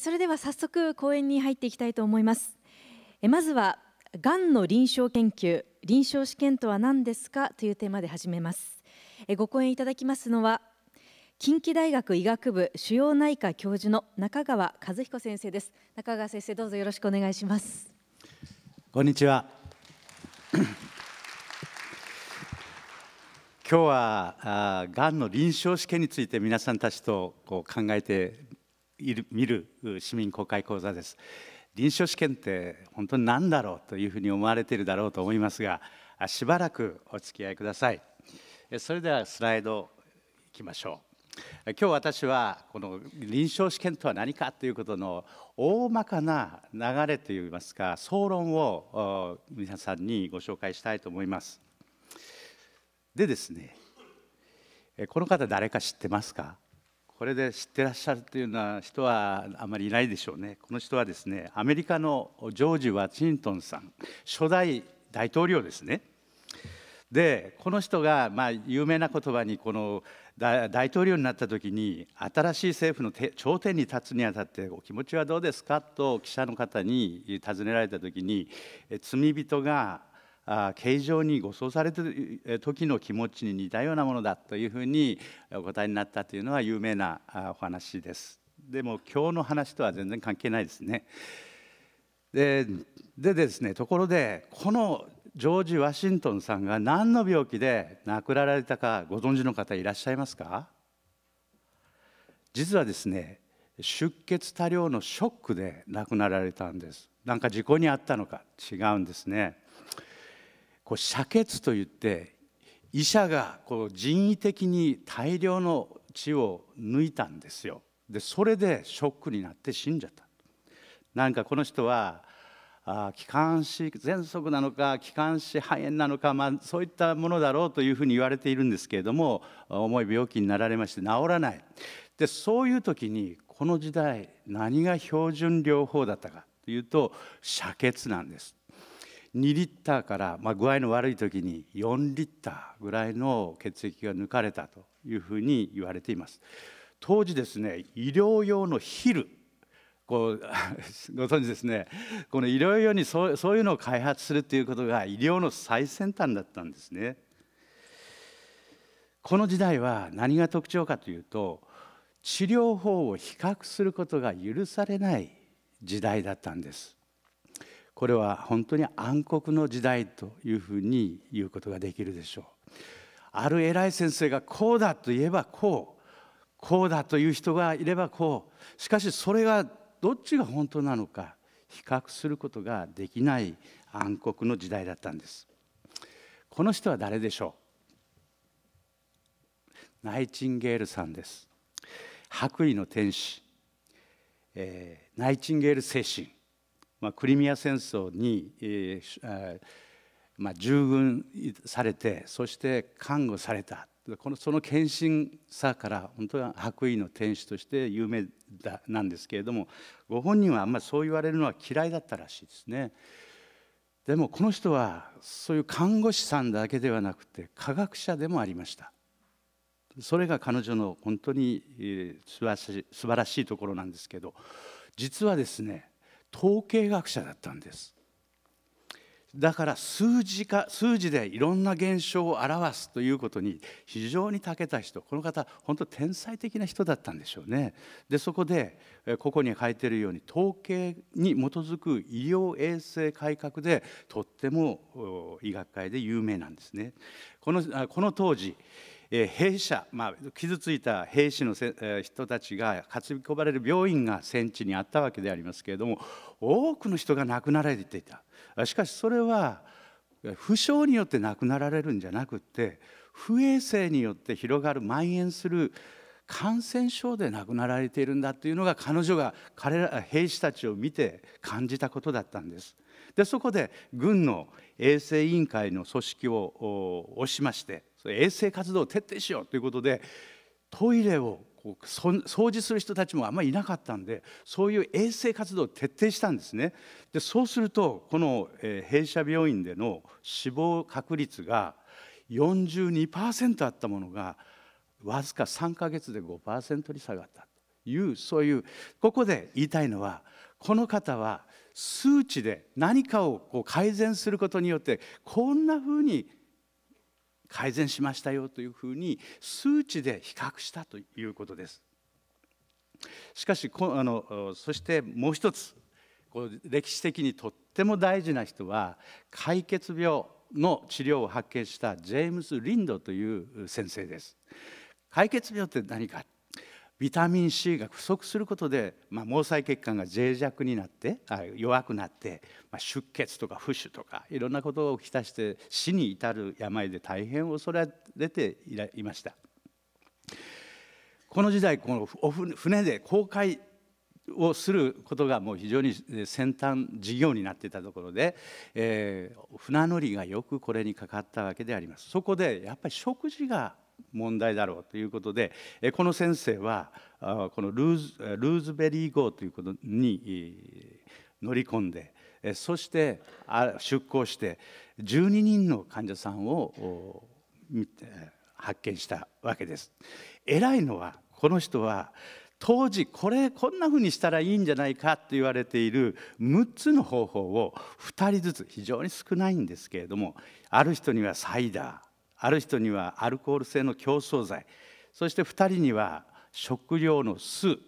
それでは早速講演に入っていきたいと思います。まずはがんの臨床研究臨床試験とは何ですか？というテーマで始めます。ご講演いただきますのは近畿大学医学部主要内科教授の中川和彦先生です。中川先生どうぞよろしくお願いします。こんにちは。今日はがんの臨床試験について皆さんたちとこう考えて見る市民公開講座です。臨床試験って本当に何だろうというふうに思われているだろうと思いますがしばらくお付き合いください。それではスライドいきましょう。今日私はこの臨床試験とは何かということの大まかな流れといいますか総論を皆さんにご紹介したいと思います。でですねこの方誰か知ってますか？これで知ってらっしゃるというような人はあまりいないでしょうね。この人はですねアメリカのジョージ・ワシントンさん初代大統領ですね。でこの人がまあ有名な言葉にこの大統領になった時に新しい政府の頂点に立つにあたってお気持ちはどうですか？と記者の方に尋ねられた時に罪人が形状に護送されてる時の気持ちに似たようなものだというふうにお答えになったというのは有名なお話です。でも今日の話とは全然関係ないですね。ででですねところでこのジョージ・ワシントンさんが何の病気で亡くなられたかご存知の方いらっしゃいますか？実はですね出血多量のショックで亡くなられたんですなんか事故にあったのか違うんですねこう遮血といって医者がこう人為的に大量の血を抜いたんですよ。でそれでショックになって死んじゃった。なんかこの人はあ気管支喘息なのか気管支肺炎なのか、まあ、そういったものだろうというふうに言われているんですけれども重い病気になられまして治らない。でそういう時にこの時代何が標準療法だったかというと遮血なんです。2リッターから、まあ、具合の悪い時に4リッターぐらいの血液が抜かれたというふうに言われています。当時ですね医療用のヒルこう ご存知ですね。この医療用にそうそういうのを開発するということが医療の最先端だったんですね。この時代は何が特徴かというと治療法を比較することが許されない時代だったんです。これは本当に暗黒の時代というふうに言うことができるでしょう。ある偉い先生がこうだと言えばこうこうだという人がいればこうしかしそれがどっちが本当なのか比較することができない暗黒の時代だったんです。この人は誰でしょう？ナイチンゲールさんです。白衣の天使、えー、ナイチンゲール精神。まあ、クリミア戦争に、えーまあ、従軍されてそして看護されたこのその献身さから本当は白衣の天使として有名だなんですけれどもご本人はあんまりそう言われるのは嫌いだったらしいですね。でもこの人はそういう看護師さんだけではなくて科学者でもありました。それが彼女の本当に素晴らしい素晴らしいところなんですけど実はですね統計学者だったんです。だから数字か数字でいろんな現象を表すということに非常に長けた人この方本当天才的な人だったんでしょうね。でそこでここに書いてるように統計に基づく医療衛生改革でとっても医学界で有名なんですね。このこの当時兵舎、まあ、傷ついた兵士の人たちが担ぎ込まれる病院が戦地にあったわけでありますけれども多くの人が亡くなられていたしかしそれは負傷によって亡くなられるんじゃなくて不衛生によって広がる蔓延する感染症で亡くなられているんだというのが彼女が彼ら兵士たちを見て感じたことだったんです。でそこで軍の衛生委員会の組織を推しまして衛生活動を徹底しようということでトイレをこう掃除する人たちもあんまりいなかったんでそういう衛生活動を徹底したんですね。でそうするとこの、弊社病院での死亡確率が42%あったものがわずか3か月で5%に下がったというそういうここで言いたいのはこの方は数値で何かをこう改善することによってこんなふうに改善しましたよというふうに数値で比較したということです。しかしあのそしてもう一つこう歴史的にとっても大事な人は解決病の治療を発見したジェームズ・リンドという先生です。解決病って何かビタミン C が不足することで、まあ、毛細血管が脆弱になって弱くなって、まあ、出血とか浮腫とかいろんなことをきたして死に至る病で大変恐れ出ていました。この時代この船で航海をすることがもう非常に先端事業になっていたところで、えー、船乗りがよくこれにかかったわけであります。そこでやっぱり食事が問題だろうということでこの先生はこのルーズルーズベリー号ということに乗り込んでそして出向して12人の患者さんを発見したわけです。偉いのはこの人は当時これこんなふうにしたらいいんじゃないかと言われている6つの方法を2人ずつ非常に少ないんですけれどもある人にはサイダーある人にはアルコール性の強壮剤。そして2人には食料の酢。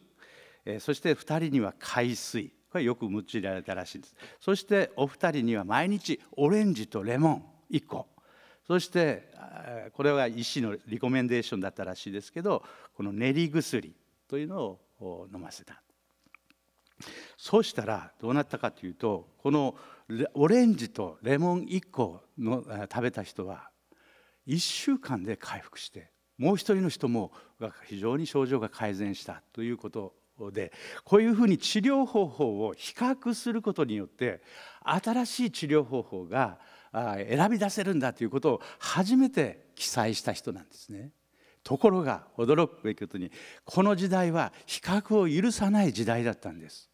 そして2人には海水。これよく用いられたらしいんです。そしてお二人には毎日オレンジとレモン。1個。そしてこれは医師のリコメンデーションだったらしいですけどこの練り薬というのを飲ませた。そうしたらどうなったかというとこのオレンジとレモン1個の食べた人は1週間で回復してもう一人の人も非常に症状が改善したということでこういうふうに治療方法を比較することによって新しい治療方法が選び出せるんだということを初めて記載した人なんですね。ところが驚くべきことにこの時代は比較を許さない時代だったんです。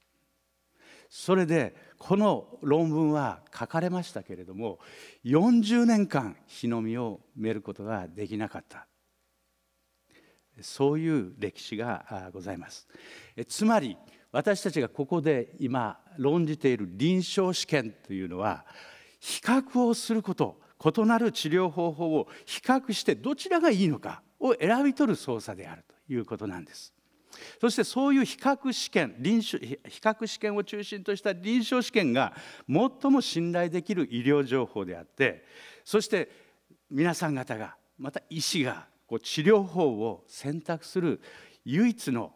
それでこの論文は書かれましたけれども40年間日の目を見ることができなかった。そういう歴史がございます。つまり私たちがここで今論じている臨床試験というのは比較をすること異なる治療方法を比較してどちらがいいのかを選び取る操作であるということなんです。そしてそういう比較試験臨床比較試験を中心とした臨床試験が最も信頼できる医療情報であってそして皆さん方がまた医師がこう治療法を選択する唯一の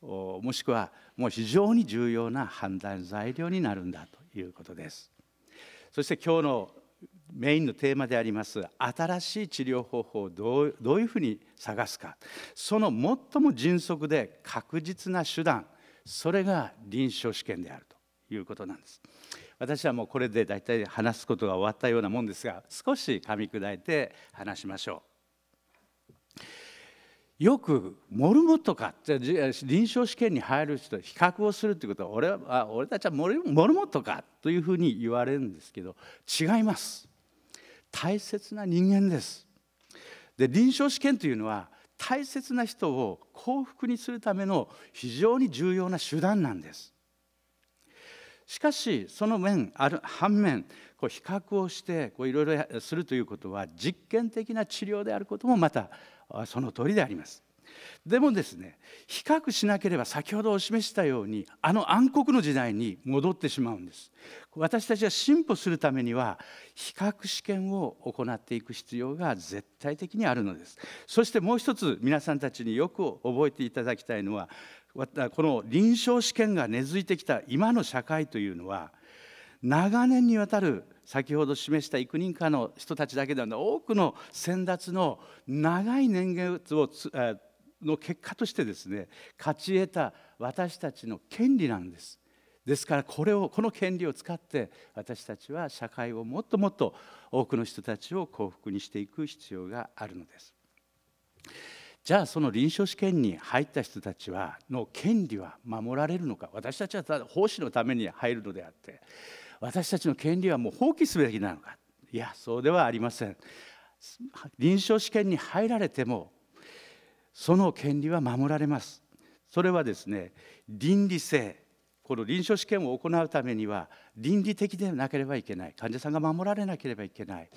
もしくはもう非常に重要な判断材料になるんだということです。そして今日のメインのテーマであります新しい治療方法をどうどういうふうに探すか。その最も迅速で確実な手段それが臨床試験であるということなんです。私はもうこれで大体話すことが終わったようなもんですが少し噛み砕いて話しましょう。よくモルモットか臨床試験に入る人と比較をするということは俺は俺たちはモルモットかというふうに言われるんですけど違います。大切な人間です。で臨床試験というのは大切な人を幸福にするための非常に重要な手段なんです。しかしその面ある反面こう比較をしていろいろするということは実験的な治療であることもまたその通りであります。でもですね比較しなければ先ほどお示したようにあの暗黒の時代に戻ってしまうんです。私たちが進歩するためには比較試験を行っていく必要が絶対的にあるのです。そしてもう一つ皆さんたちによく覚えていただきたいのはこの臨床試験が根付いてきた今の社会というのは長年にわたる先ほど示した幾人かの人たちだけではなく多くの先達の長い年月をつの結果としてですね勝ち得た私たちの権利なんです。ですからこれをこの権利を使って私たちは社会をもっともっと多くの人たちを幸福にしていく必要があるのです。じゃあその臨床試験に入った人たちはの権利は守られるのか。私たちはただ奉仕のために入るのであって私たちの権利はもう放棄すべきなのか。いやそうではありません。臨床試験に入られてもその権利は守られます。それはですね倫理性。この臨床試験を行うためには倫理的でなければいけない。患者さんが守られなければいけない。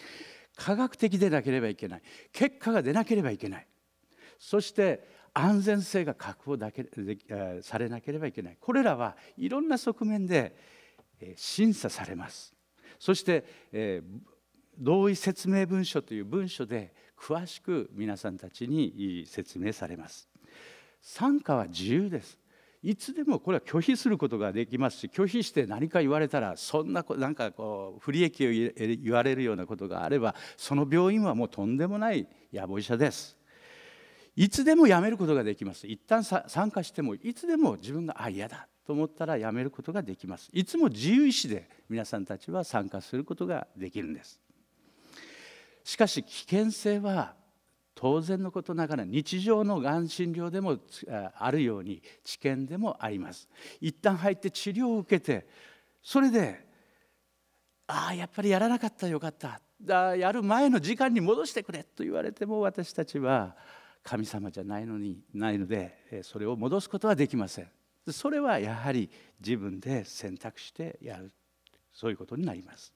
科学的でなければいけない。結果が出なければいけない。そして安全性が確保だけされなければいけない。これらはいろんな側面で審査されます。そして、同意説明文書という文書で詳しく皆さんたちに説明されます。参加は自由です。いつでもこれは拒否することができますし拒否して何か言われたらそんななんかこう不利益を言われるようなことがあればその病院はもうとんでもない野暮医者です。いつでも辞めることができます。一旦参加してもいつでも自分があ嫌だと思ったら辞めることができます。いつも自由意志で皆さんたちは参加することができるんです。しかし危険性は当然のことながら日常のがん診療でもあるように治験でもあります。一旦入って治療を受けてそれでああやっぱりやらなかったよかった。やる前の時間に戻してくれと言われても私たちは神様じゃないのにないのでそれを戻すことはできません。それはやはり自分で選択してやる。そういうことになります。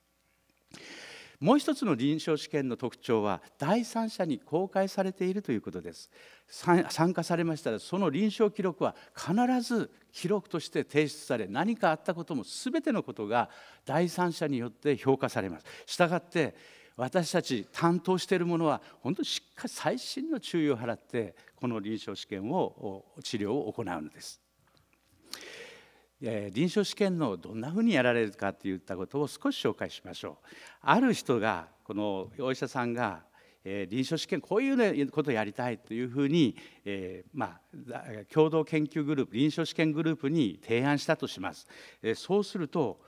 もう一つの臨床試験の特徴は第三者に公開されているということです。参加されましたらその臨床記録は必ず記録として提出され何かあったことも全てのことが第三者によって評価されます。したがって私たち担当しているものは本当にしっかり細心の注意を払ってこの臨床試験を治療を行うのです。臨床試験のどんなふうにやられるかといったことを少し紹介しましょう。ある人がこのお医者さんが臨床試験こういうことをやりたいというふうに、えー、まあ、共同研究グループ臨床試験グループに提案したとします。そうすると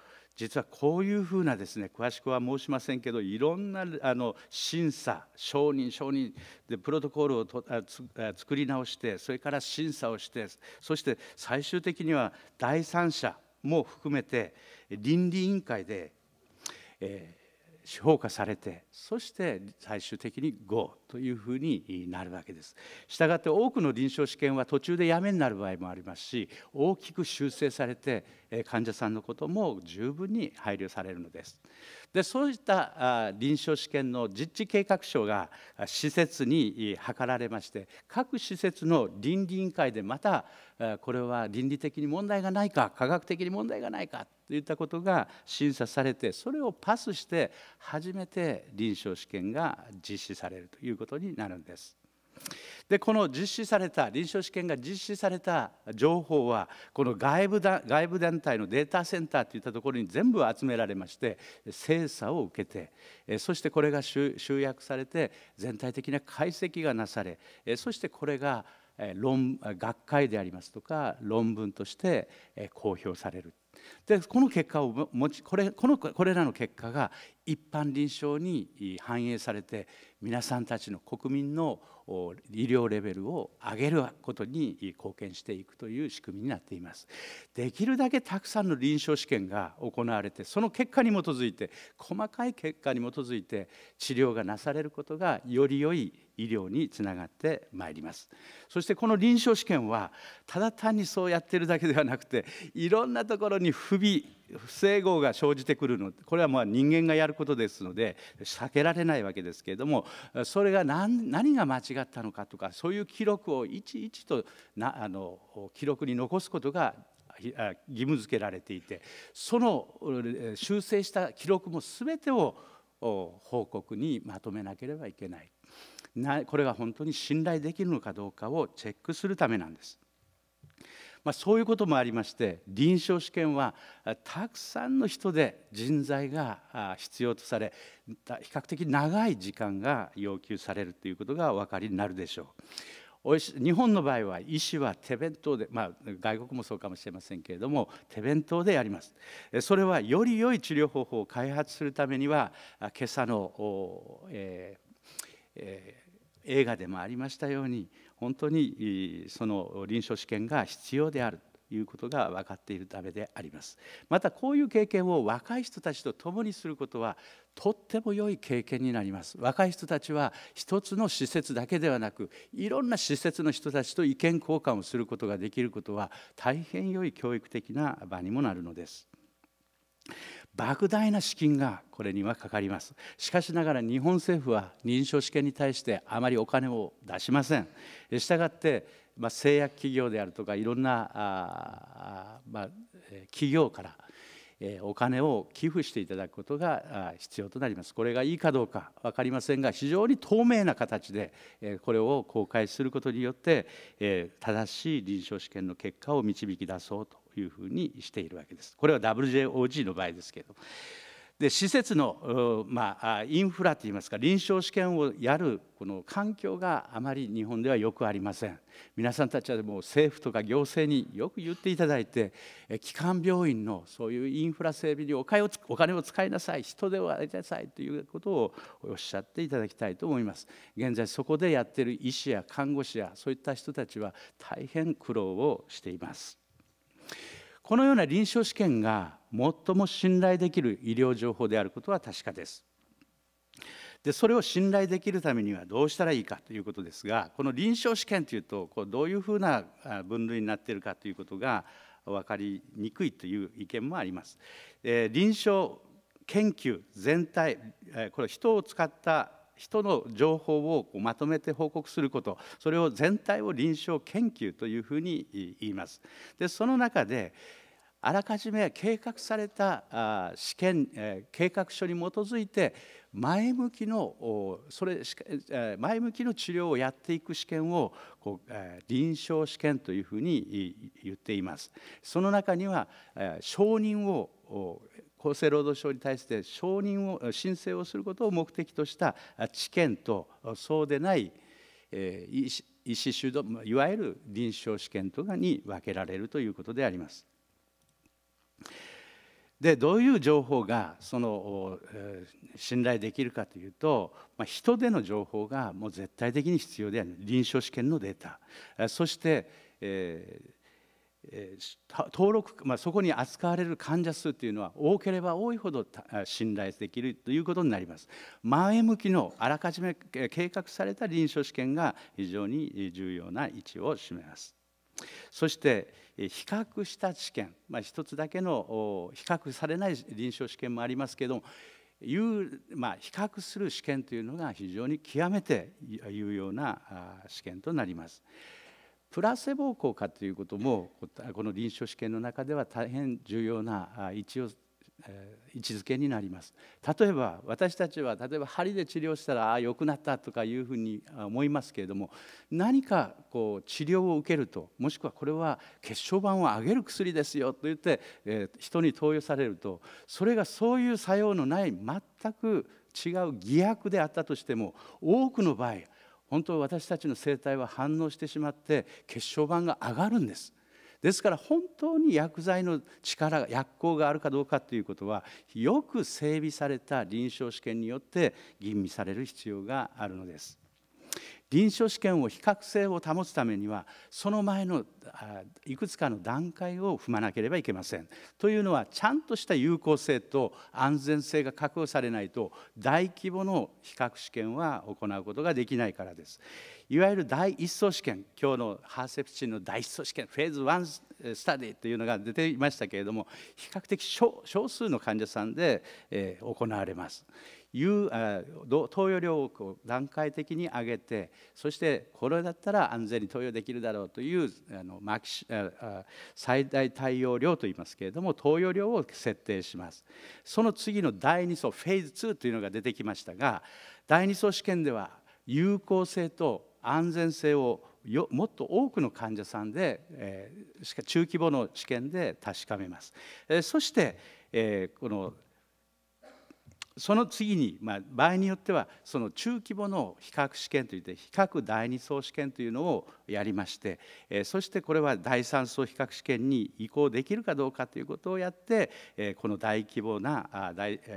実はこういうふうなですね詳しくは申しませんけどいろんなあの審査承認承認でプロトコールをとあつ作り直してそれから審査をしてそして最終的には第三者も含めて倫理委員会で、え評価されてそして最終的に GO というふうになるわけです。したがって多くの臨床試験は途中でやめになる場合もありますし大きく修正されて患者さんのことも十分に配慮されるのです。でそういった臨床試験の実地計画書が施設に諮られまして各施設の倫理委員会でまたこれは倫理的に問題がないか科学的に問題がないかといったことが審査されてそれをパスして初めて臨床試験が実施されるということになるんです。でこの実施された臨床試験が実施された情報はこの外部だ外部団体のデータセンターといったところに全部集められまして精査を受けてそしてこれが集約されて全体的な解析がなされそしてこれが論学会でありますとか論文として公表されるでこの結果を持ちこれこのこれらの結果が一般臨床に反映されて皆さんたちの国民の医療レベルを上げることに貢献していくという仕組みになっています。できるだけたくさんの臨床試験が行われてその結果に基づいて細かい結果に基づいて治療がなされることがより良い医療につながってまいりますそしてこの臨床試験はただ単にそうやってるだけではなくていろんなところに不備不整合が生じてくるのこれはまあ人間がやることですので避けられないわけですけれどもそれが何何が間違ったのかとかそういう記録をいちいちとなあの記録に残すことが義務付けられていてその修正した記録も全てを報告にまとめなければいけないこれが本当に信頼できるのかどうかをチェックするためなんです。まあ、そういうこともありまして臨床試験はたくさんの人で人材が必要とされ比較的長い時間が要求されるということがお分かりになるでしょう。日本の場合は医師は手弁当で、まあ、外国もそうかもしれませんけれども手弁当でやりますそれはより良い治療方法を開発するためには今朝の、えーえー、映画でもありましたように本当にその臨床試験が必要であるということが分かっているためであります。またこういう経験を若い人たちと共にすることはとっても良い経験になります。若い人たちは一つの施設だけではなくいろんな施設の人たちと意見交換をすることができることは大変良い教育的な場にもなるのです。莫大な資金がこれにはかかりますしかしながら日本政府は認証試験に対してあまりお金を出しませんしたがってまあ、製薬企業であるとかいろんなあ、まあ、企業からお金を寄付していただくことが必要となります。これがいいかどうか分かりませんが非常に透明な形でこれを公開することによって正しい臨床試験の結果を導き出そうというふうにしているわけです。これは WJOG の場合ですけど。で施設の、まあ、インフラといいますか臨床試験をやるこの環境があまり日本ではよくありません。皆さんたちはもう政府とか行政によく言っていただいて基幹病院のそういうインフラ整備にお金をお金を使いなさい人手を上げなさいということをおっしゃっていただきたいと思います。現在そこでやっている医師や看護師やそういった人たちは大変苦労をしています。このような臨床試験が最も信頼できる医療情報であることは確かです。でそれを信頼できるためにはどうしたらいいかということですがこの臨床試験というとこうどういうふうな分類になっているかということが分かりにくいという意見もあります。え臨床研究全体えこれ人を使った人の情報をまとめて報告することそれを全体を臨床研究というふうに言います。でその中であらかじめ計画された試験計画書に基づいて前向きのそれ前向きの治療をやっていく試験をこう臨床試験というふうに言っています。その中には承認を厚生労働省に対して承認を申請をすることを目的とした治験とそうでない医師主導いわゆる臨床試験とかに分けられるということであります。でどういう情報がその、信頼できるかというと、まあ、人での情報がもう絶対的に必要である臨床試験のデータそして、えーえー、登録、まあ、そこに扱われる患者数というのは多ければ多いほど信頼できるということになります。前向きのあらかじめ計画された臨床試験が非常に重要な位置を占めます。そして比較した試験、まあ、一つだけの比較されない臨床試験もありますけれどもいう、まあ、比較する試験というのが非常に極めて有用な試験となります。プラセボ効果ということもこの臨床試験の中では大変重要な位置を位置づけになります。例えば私たちは例えば針で治療したらああ良くなったとかいうふうに思いますけれども何かこう治療を受けるともしくはこれは血小板を上げる薬ですよと言って、人に投与されるとそれがそういう作用のない全く違う偽薬であったとしても多くの場合本当私たちの生体は反応してしまって血小板が上がるんです。ですから本当に薬剤の力薬効があるかどうかということはよく整備された臨床試験によって吟味される必要があるのです。臨床試験を比較性を保つためにはその前のいくつかの段階を踏まなければいけません。というのはちゃんとした有効性と安全性が確保されないと大規模の比較試験は行うことができないからです。いわゆる第一層試験今日のハーセプチンの第一層試験フェーズ1スタディというのが出ていましたけれども比較的少数の患者さんで、え行われます。いう投与量を段階的に上げてそしてこれだったら安全に投与できるだろうというあの最大対応量といいますけれども投与量を設定しますその次の第2層フェーズ2というのが出てきましたが第2層試験では有効性と安全性をよもっと多くの患者さんで、えー、中規模の試験で確かめます。えー、そして、えー、このその次に、まあ、場合によってはその中規模の比較試験といって比較第二層試験というのをやりましてえそしてこれは第三層比較試験に移行できるかどうかということをやってえこの大規模なあ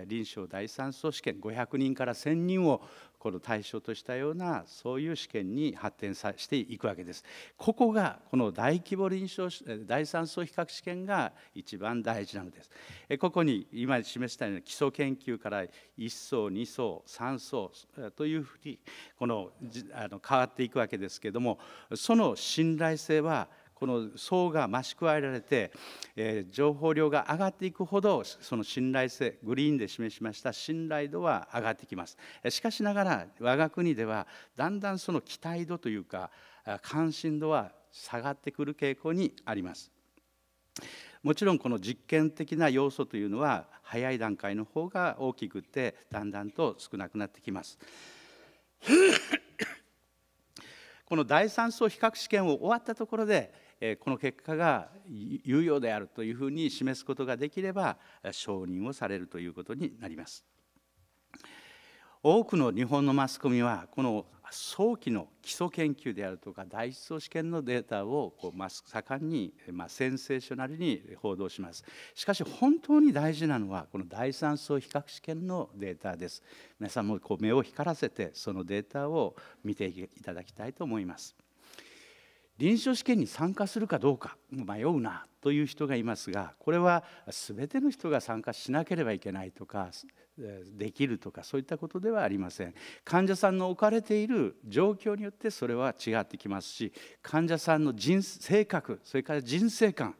臨床第三層試験500人から1000人をこの対象としたようなそういう試験に発展さしていくわけです。ここがこの大規模臨床第三層比較試験が一番大事なのです。ここに今示したような基礎研究から1層2層3層というふうにこのあの変わっていくわけですけれどもその信頼性はこの層が増し加えられて、えー、情報量が上がっていくほどその信頼性グリーンで示しました信頼度は上がってきます。しかしながら我が国ではだんだんその期待度というか関心度は下がってくる傾向にあります。もちろんこの実験的な要素というのは早い段階の方が大きくてだんだんと少なくなってきます。この第三層比較試験を終わったところでこの結果が有用であるというふうに示すことができれば承認をされるということになります。多くの日本のマスコミはこの早期の基礎研究であるとか第一層試験のデータをこう盛んに、まあ、センセーショナルに報道します。しかし本当に大事なのはこの第三層比較試験のデータです。皆さんもこう目を光らせてそのデータを見ていただきたいと思います。臨床試験に参加するかどうか迷うなという人がいますがこれは全ての人が参加しなければいけないとかできるとかそういったことではありません患者さんの置かれている状況によってそれは違ってきますし患者さんの人性格それから人生観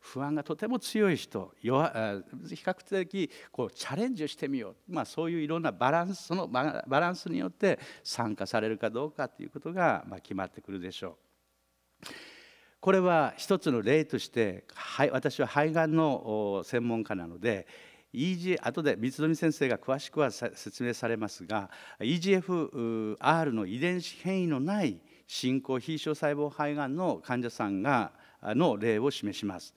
不安がとても強い人弱比較的こうチャレンジをしてみよう、まあ、そういういろんなバランスそのバランスによって参加されるかどうかということがま決まってくるでしょう。これは一つの例として、私は肺がんの専門家なので EG 後で三富先生が詳しくは説明されますが EGFR の遺伝子変異のない進行非小細胞肺がんの患者さんがの例を示します。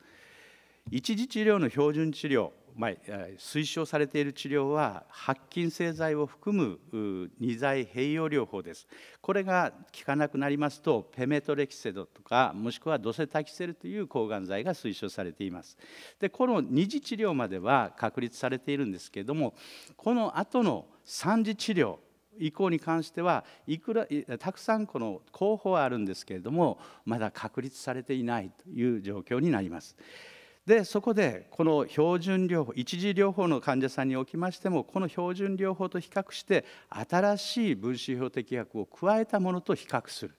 一次治療の標準治療まあ、推奨されている治療は白菌製剤を含む二剤併用療法です。これが効かなくなりますとペメトレキセドとかもしくはドセタキセルという抗がん剤が推奨されています。でこの二次治療までは確立されているんですけれどもこの後の三次治療以降に関してはいくらたくさんこの候補はあるんですけれどもまだ確立されていないという状況になります。でそこでこの標準療法一次療法の患者さんにおきましてもこの標準療法と比較して新しい分子標的薬を加えたものと比較する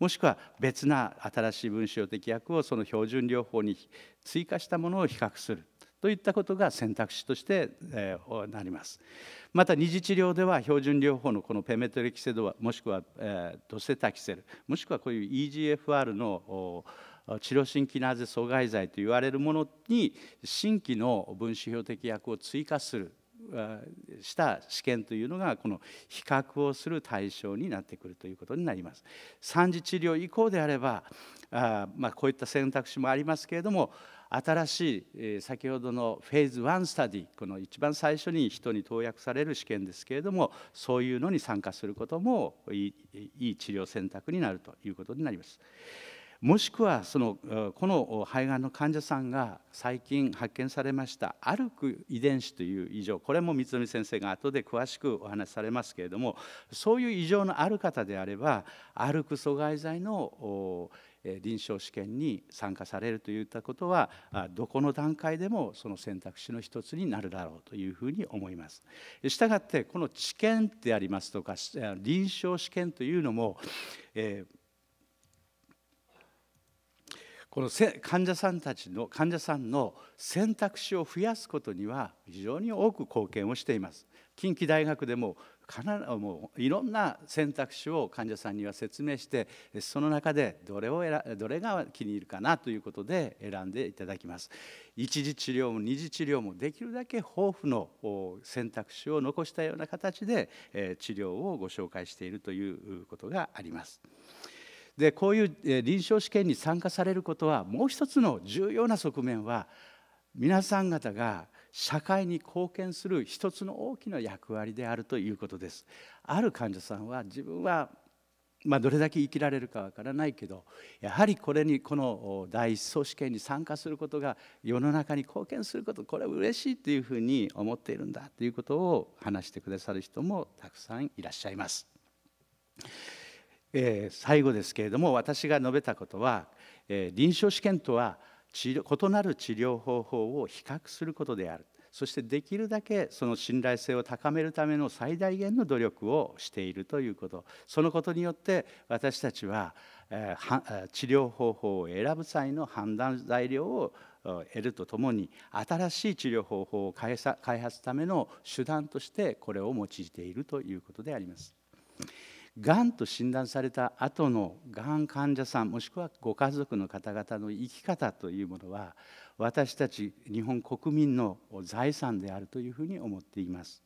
もしくは別な新しい分子標的薬をその標準療法に追加したものを比較するといったことが選択肢として、えー、なります。また二次治療では標準療法のこのペメトレキセドはもしくは、えー、ドセタキセルもしくはこういう EGFR のチロシンキナーゼ阻害剤と言われるものに新規の分子標的薬を追加するした試験というのがこの比較をする対象になってくるということになります。3次治療以降であればあ、まあ、こういった選択肢もありますけれども新しい先ほどのフェーズ1スタディこの一番最初に人に投薬される試験ですけれどもそういうのに参加することもいい治療選択になるということになります。もしくはそのこの肺がんの患者さんが最近発見されましたアルク遺伝子という異常これも三富先生が後で詳しくお話しされますけれどもそういう異常のある方であればアルク阻害剤の臨床試験に参加されるといったことはどこの段階でもその選択肢の一つになるだろうというふうに思います。したがってこの治験でありますとか臨床試験というのも、えーこの患者さんたちの患者さんの選択肢を増やすことには非常に多く貢献をしています近畿大学でも必ずもういろんな選択肢を患者さんには説明してその中でどれを選どれが気に入るかなということで選んでいただきます一次治療も二次治療もできるだけ豊富の選択肢を残したような形で治療をご紹介しているということがあります。でこういう臨床試験に参加されることはもう一つの重要な側面は皆さん方が社会に貢献する一つの大きな役割であるということです。ある患者さんは自分はまあ、どれだけ生きられるかわからないけどやはりこれにこの第一層試験に参加することが世の中に貢献することこれは嬉しいというふうに思っているんだということを話してくださる人もたくさんいらっしゃいます。えー、最後ですけれども私が述べたことは、えー、臨床試験とは治療異なる治療方法を比較することであるそしてできるだけその信頼性を高めるための最大限の努力をしているということそのことによって私たちは治療方法を選ぶ際の判断材料を得るとともに新しい治療方法を開発ための手段としてこれを用いているということであります。がんと診断された後のがん患者さんもしくはご家族の方々の生き方というものは私たち日本国民の財産であるというふうに思っています。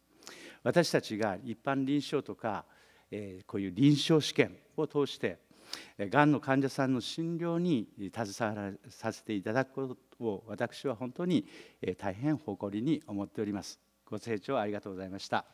私たちが一般臨床とか、えこういう臨床試験を通してがんの患者さんの診療に携わらさせていただくことを私は本当に大変誇りに思っております。ご清聴ありがとうございました。